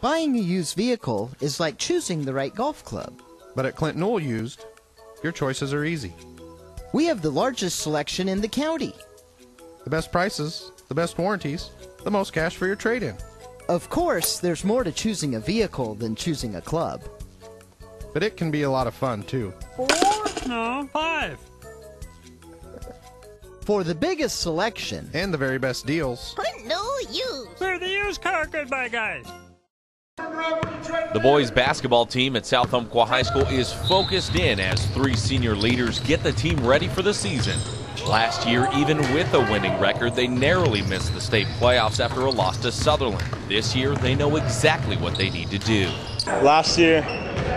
Buying a used vehicle is like choosing the right golf club. But at Clinton Oil Used, your choices are easy. We have the largest selection in the county. The best prices, the best warranties, the most cash for your trade in. Of course, there's more to choosing a vehicle than choosing a club. But it can be a lot of fun too. Four? No, five. For the biggest selection and the very best deals, Clinton Oil Used. We're the used car goodbye guys. The boys basketball team at South Umpqua High School is focused in as three senior leaders get the team ready for the season. Last year, even with a winning record, they narrowly missed the state playoffs after a loss to Sutherlin. This year, they know exactly what they need to do. Last year,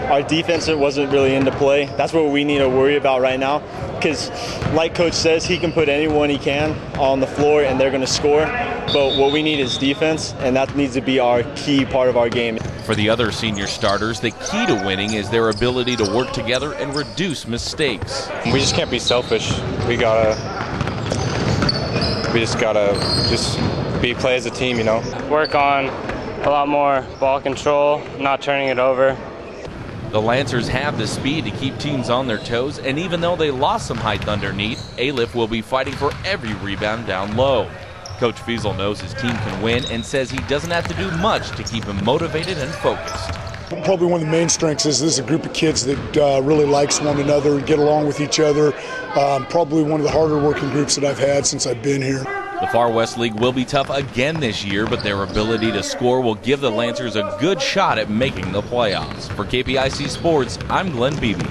our defense wasn't really into play. That's what we need to worry about right now. Because, like Coach says, he can put anyone he can on the floor and they're going to score. But what we need is defense, and that needs to be our key part of our game. For the other senior starters, the key to winning is their ability to work together and reduce mistakes. We just can't be selfish. We gotta, we just gotta just be play as a team, you know. Work on a lot more ball control, not turning it over. The Lancers have the speed to keep teams on their toes, and even though they lost some height underneath, Aliff will be fighting for every rebound down low. Coach Fiesel knows his team can win and says he doesn't have to do much to keep him motivated and focused. Probably one of the main strengths is this is a group of kids that uh, really likes one another and get along with each other. Um, probably one of the harder working groups that I've had since I've been here. The Far West League will be tough again this year, but their ability to score will give the Lancers a good shot at making the playoffs. For KPIC Sports, I'm Glenn Beebe.